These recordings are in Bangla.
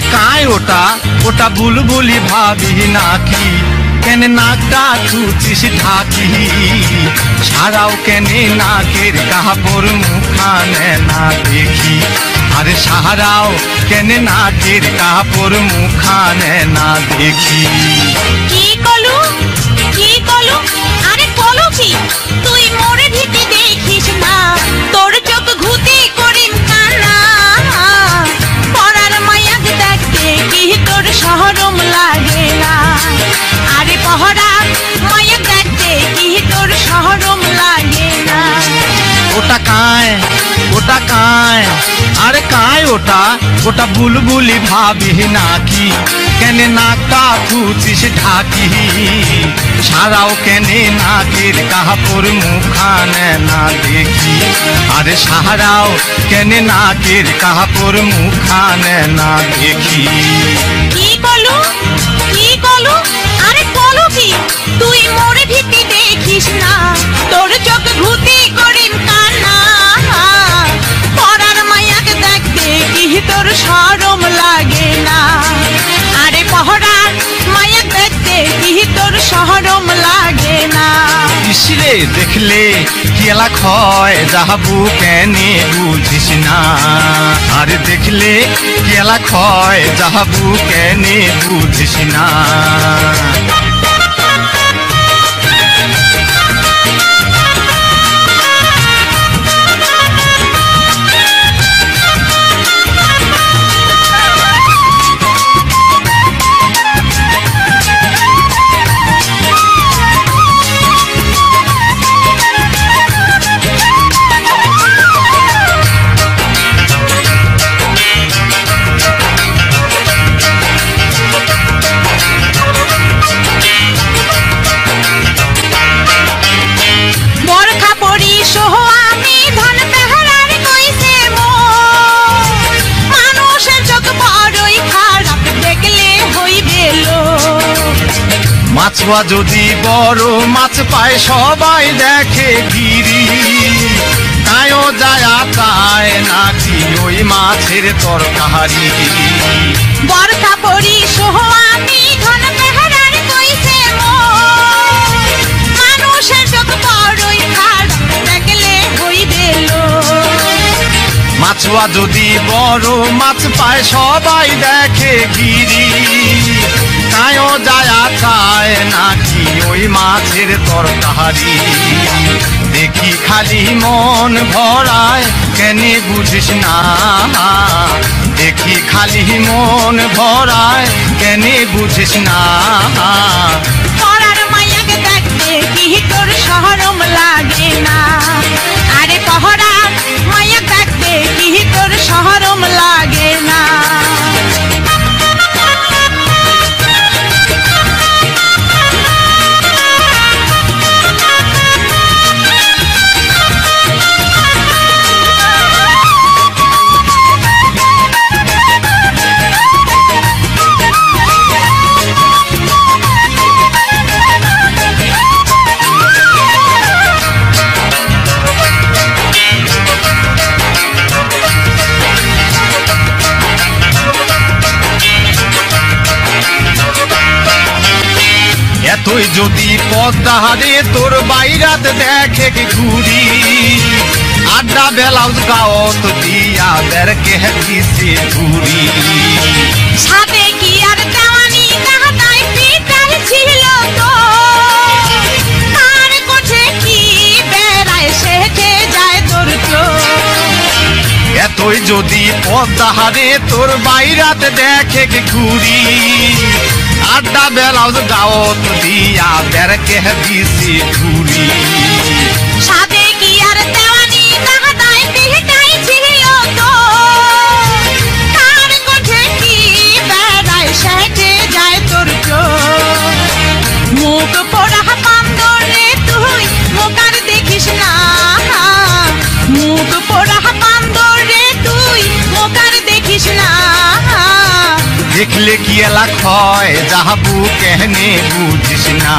কায় ওটা? ওটা বুলবুলি ভাবি নাকি? কেন নাকটা ছুটিস ঢাকি? সারাও কেনে নাকের কাপড় মুখানে না দেখি? আরে সাহারাও কেনে নাকের কাপড় মুখানে না দেখি? কি কলু? ওটা কায় ওটা কায়। আরে কায় ওটা? ওটা বুলবুলি ভাবি নাকি? কেনে নাকটা খুচিস ঢাকি? সারাও কেনে নাকের কাপড় মুখানে না দেখি। আরে সাহারাও কেনে নাকের কাপড় মুখানে না দেখি। কি কলু? কি আরে কলু কি? তুই মোরে দেখিস না। তোর চোখ করিম কানা তোর শরম লাগে না। ইসরে দেখলে কেলা খয় যাহাবু কেনে বুঝিস না। আর দেখলে কেলা খয় যাহাবু কেনে বুঝিস না। মাছুয়া যদি বড় মাছ পায় সবাই দেখে গিরি। তাইও যায় তাই নাকি ওই মাছের তরকারি। বরখা পরি সহ আমি ধন পেহারার কইছে মো মানুষের চোখ বড়ই খারাপ দেখলে হইবে লো মাছুয়া যদি বড় মাছ পায় সবাই দেখে গিরি। তাইও যায় চায় নাকি ওই মাছের তরকারি। দেখি খালি মন ভরায়, কেনে বুঝিস না দেখি খালি মন ভরায়, কেনে বুঝিস না পরার দেখতে কি তোর লাগে না? এতই যদি পদ্মাহারে তোর বাইরাত দেখে ঘুরি। আড্ডা বেলাউজ গাওত দিয়া বেরকে দিছে ঘুরি। সাথে কি আর দেওয়ানি কাহাতায় পিটার ছিল তো। আর কোঠে কি বেড়ায় সেটে যায় তোর চোখ এতই যদি পদ্মাহারে তোর বাইরাত দেখে ঘুরি। আড্ডা বেলাউজ গাওত দিয়া বেরকে দিছে ঘুরি সাথে কি আর দেওয়ানি কাহাতায় পিটাই ছিল দেখলে কি এলা খয় যাহাবু কেহনে বুঝিস না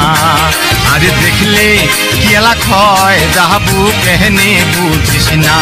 আরে দেখলে কি এলা খয় যাহাবু কেহনে বুঝিস না